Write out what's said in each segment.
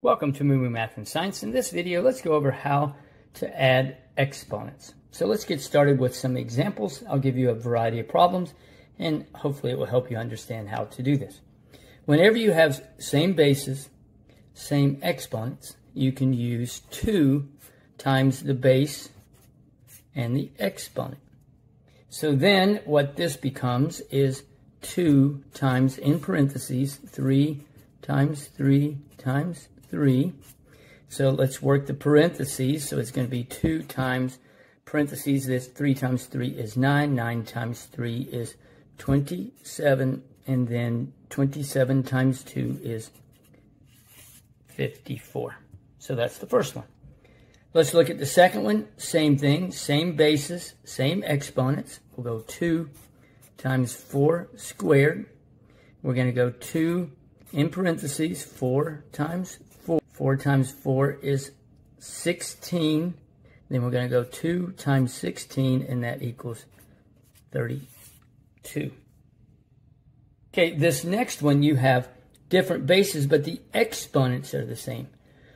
Welcome to Moo Moo Math and Science. In this video, let's go over how to add exponents. So let's get started with some examples. I'll give you a variety of problems, and hopefully it will help you understand how to do this. Whenever you have same bases, same exponents, you can use 2 times the base and the exponent. So then what this becomes is 2 times, in parentheses, 3 times 3 times 3. So let's work the parentheses. So it's going to be 2 times parentheses. This 3 times 3 is 9. 9 times 3 is 27. And then 27 times 2 is 54. So that's the first one. Let's look at the second one. Same thing. Same basis. Same exponents. We'll go 2 times 4 squared. We're going to go 2 in parentheses, 4 times 4. 4 times 4 is 16. Then we're going to go 2 times 16, and that equals 32. Okay, this next one you have different bases, but the exponents are the same.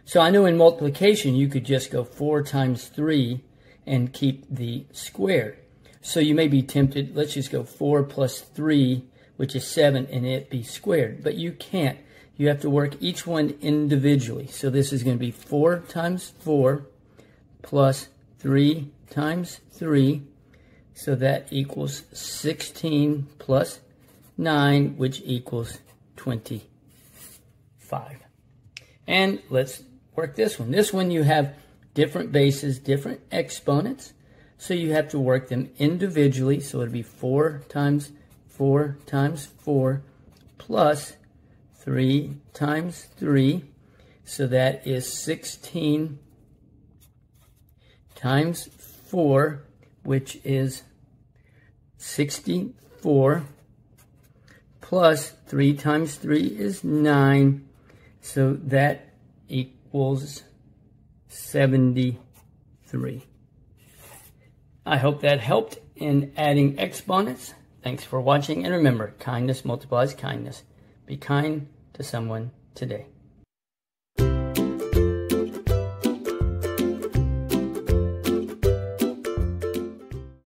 So I know in multiplication you could just go 4 times 3 and keep the square. So you may be tempted, let's just go 4 plus 3 which is 7, and it be squared. But you can't. You have to work each one individually. So this is going to be 4 times 4 plus 3 times 3. So that equals 16 plus 9, which equals 25. And let's work this one. This one you have different bases, different exponents. So you have to work them individually. So it'll be 4 times 4 times 4 plus 3 times 3. So that is 16 times 4, which is 64, plus 3 times 3 is 9. So that equals 73. I hope that helped in adding exponents. Thanks for watching, and remember, kindness multiplies kindness. Be kind to someone today.